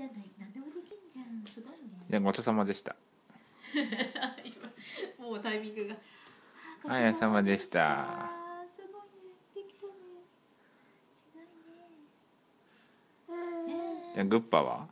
じゃない何でもできんじゃん。すごいね。いやごちそうさまでした。今もうタイミングが。あやさまでした。すごいね。できたね。すごいねね。じゃあグッパは？